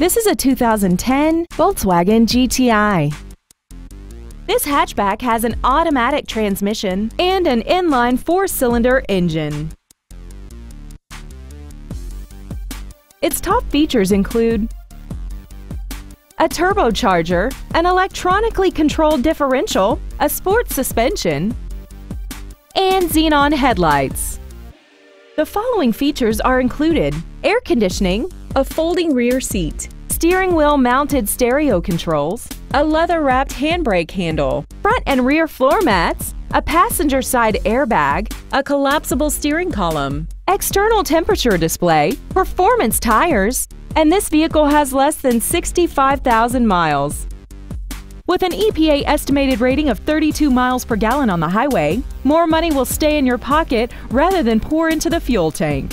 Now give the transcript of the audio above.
This is a 2010 Volkswagen GTI. This hatchback has an automatic transmission and an inline four-cylinder engine. Its top features include a turbocharger, an electronically controlled differential, a sports suspension, and xenon headlights. The following features are included air conditioning, a folding rear seat, steering wheel mounted stereo controls, a leather wrapped handbrake handle, front and rear floor mats, a passenger side airbag, a collapsible steering column, external temperature display, performance tires, and this vehicle has less than 65,000 miles. With an EPA estimated rating of 32 miles per gallon on the highway, more money will stay in your pocket rather than pour into the fuel tank.